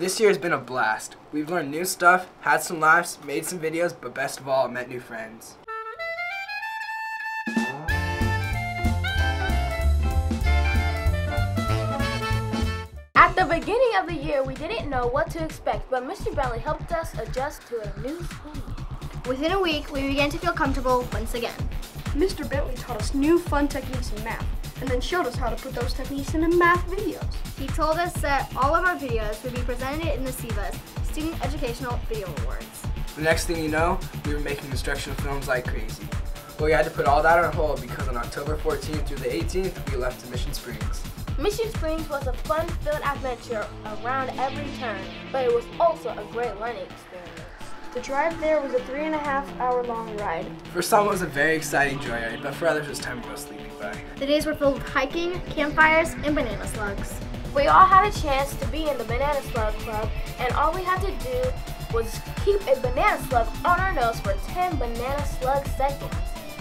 This year has been a blast. We've learned new stuff, had some laughs, made some videos, but best of all, met new friends. At the beginning of the year, we didn't know what to expect, but Mr. Bentley helped us adjust to a new school year. Within a week, we began to feel comfortable once again. Mr. Bentley taught us new fun techniques in math and then showed us how to put those techniques into math videos. He told us that all of our videos would be presented in the SEVA's Student Educational Video Awards. The next thing you know, we were making instructional films like crazy. But we had to put all that on hold because on October 14th through the 18th, we left to Mission Springs. Mission Springs was a fun-filled adventure around every turn, but it was also a great learning experience. The drive there was a three and a half hour long ride. For some, it was a very exciting joyride, but for others, it was time to go sleeping bag. The days were filled with hiking, campfires, and banana slugs. We all had a chance to be in the Banana Slug Club, and all we had to do was keep a banana slug on our nose for 10 banana slug seconds.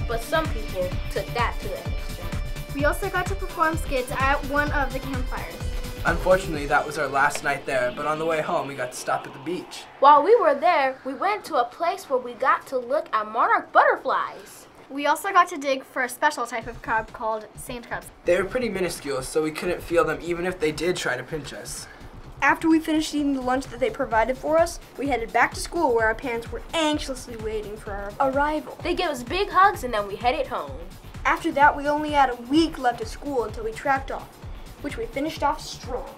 But some people took that to the extreme. We also got to perform skits at one of the campfires. Unfortunately, that was our last night there, but on the way home, we got to stop at the beach. While we were there, we went to a place where we got to look at monarch butterflies. We also got to dig for a special type of crab called sand crabs. They were pretty minuscule, so we couldn't feel them even if they did try to pinch us. After we finished eating the lunch that they provided for us, we headed back to school where our parents were anxiously waiting for our arrival. They gave us big hugs and then we headed home. After that, we only had a week left of school until we tracked off, which we finished off strong.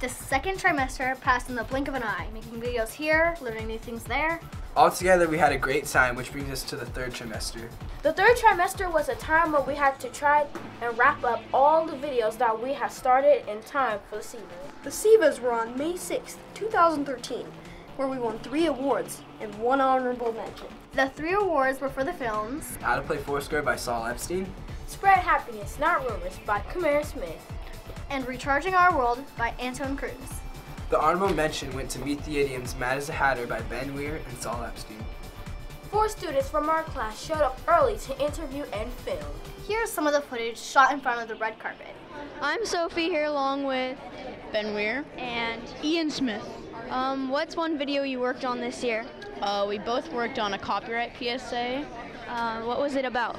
The second trimester passed in the blink of an eye, making videos here, learning new things there, Altogether, we had a great time, which brings us to the third trimester. The third trimester was a time where we had to try and wrap up all the videos that we had started in time for the SEVA. The SEVAs were on May 6th, 2013, where we won three awards and one honorable mention. The three awards were for the films How to Play Foursquare by Saul Epstein, Spread Happiness, Not Rumors by Kamara Smith, and Recharging Our World by Anton Cruz. The honorable mention went to Meet the Idioms Mad as a Hatter by Ben Weir and Saul Epstein. Four students from our class showed up early to interview and film. Here's some of the footage shot in front of the red carpet. I'm Sophie here along with Ben Weir and Ian Smith. Um, what's one video you worked on this year? Uh, we both worked on a copyright PSA. Uh, what was it about?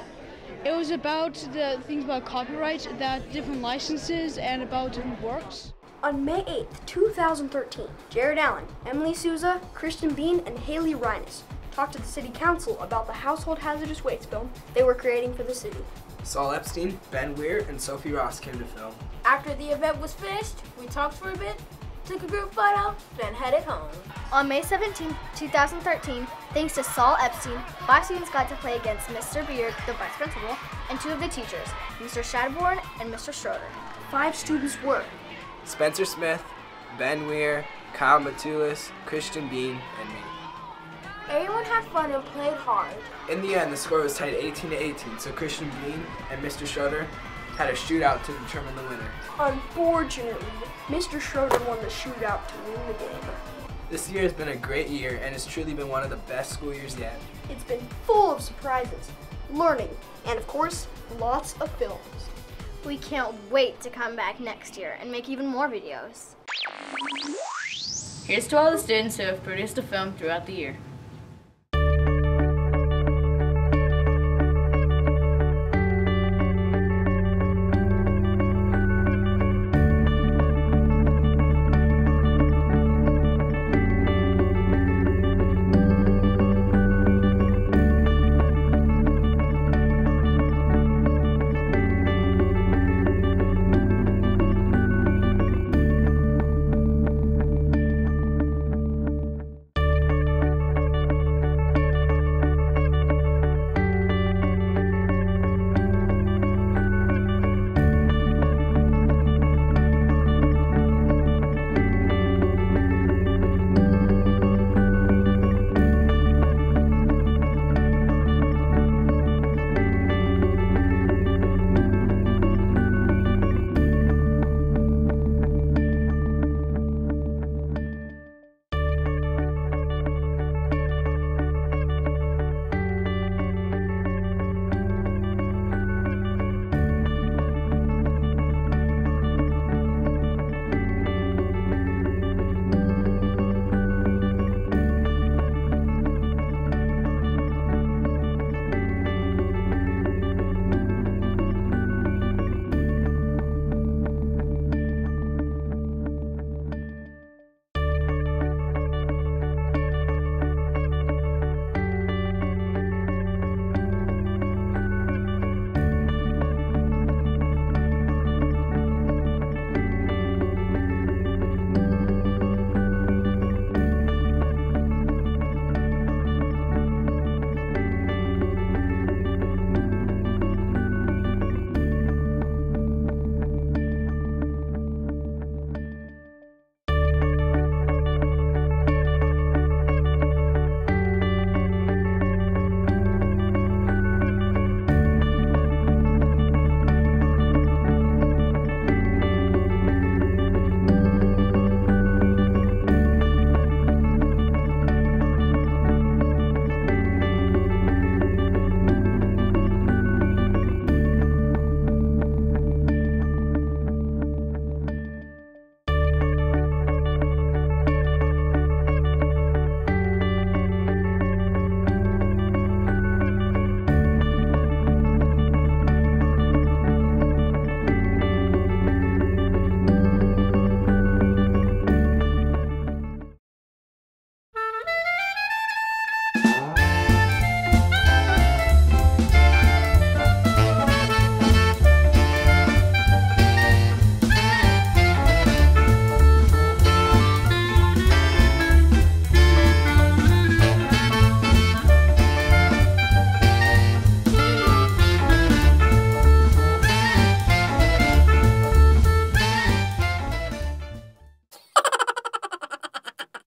It was about the things about copyright, that different licenses, and about different works. On May 8th, 2013, Jared Allen, Emily Souza, Christian Bean, and Haley Reines talked to the City Council about the household hazardous waste film they were creating for the city. Saul Epstein, Ben Weir, and Sophie Ross came to film. After the event was finished, we talked for a bit, took a group photo, then headed home. On May 17, 2013, thanks to Saul Epstein, five students got to play against Mr. Beard, the vice principal, and two of the teachers, Mr. Shadbourne and Mr. Schroeder. Five students were Spencer Smith, Ben Weir, Kyle Matulis, Christian Bean, and me. Everyone had fun and played hard. In the end, the score was tied 18 to 18, so Christian Bean and Mr. Schroeder had a shootout to determine the winner. Unfortunately, Mr. Schroeder won the shootout to win the game. This year has been a great year and it's truly been one of the best school years yet. It's been full of surprises, learning, and of course, lots of films. We can't wait to come back next year and make even more videos. Here's to all the students who have produced a film throughout the year.